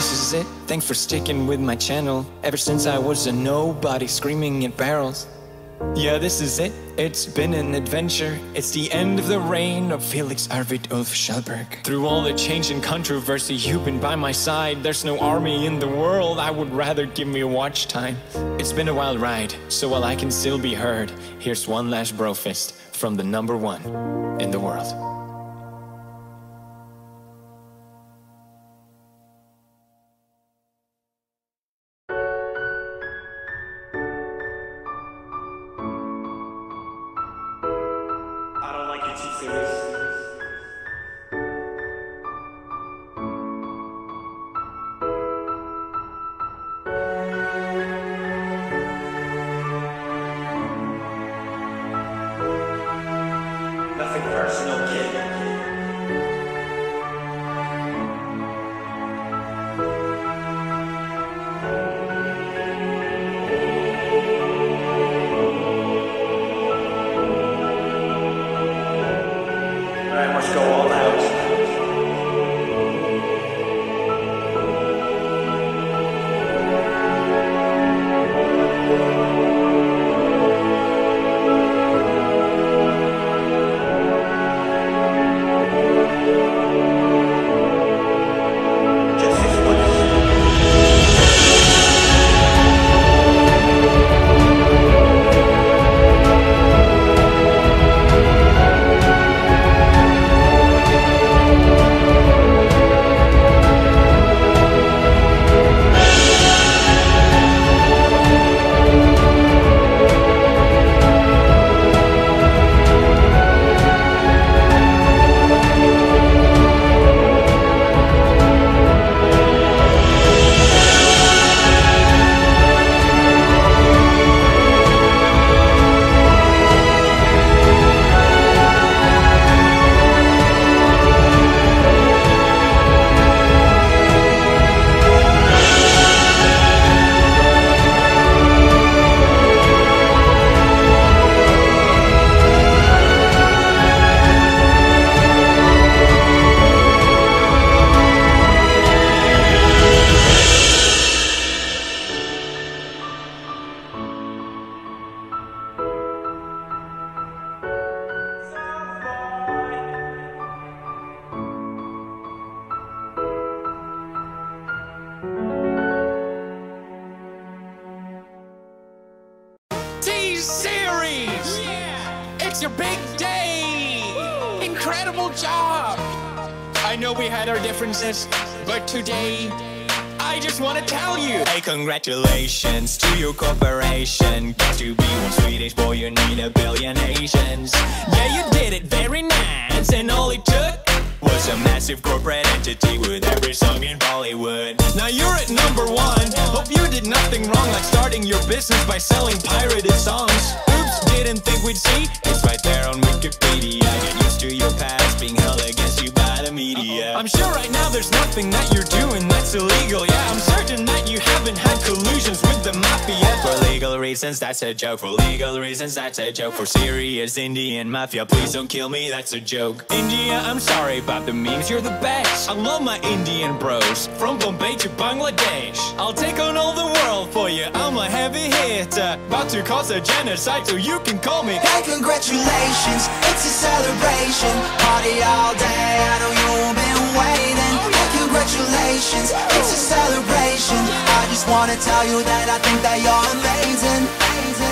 is it. Thanks for sticking with my channel. Ever since I was a nobody screaming at barrels. Yeah, this is it. It's been an adventure. It's the end of the reign of Felix Arvid Ulf Kjellberg. Through all the change and controversy, you've been by my side. There's no army in the world. I would rather give me a watch time. It's been a wild ride, so while I can still be heard, here's one last brofist from the number one in the world. T-Series! It's your big day! Incredible job! I know we had our differences, but today, I just want to tell you Hey, congratulations to your corporation Get to be one Swedish boy, you need a billion Asians Yeah, you did it very nice, and all it took was a massive corporate entity with every song in Bollywood. Now you're at number one. Hope you did nothing wrong, like starting your business by selling pirated songs. Didn't think we'd see. It's right there on Wikipedia. Get used to your past being held against you by the media. I'm sure right now there's nothing that you're doing that's illegal. Yeah, I'm certain that you haven't had collusions with the mafia. For legal reasons, that's a joke. For legal reasons, that's a joke. For serious Indian mafia, please don't kill me, that's a joke. India, I'm sorry about the memes, you're the best. I love my Indian bros, from Bombay to Bangladesh. I'll take on all the I'm a heavy hitter. About to cause a genocide, so you can call me. Hey, congratulations, it's a celebration. Party all day, I know you've been waiting. Oh, hey, congratulations, it's a celebration. I just wanna tell you that I think that you're amazing.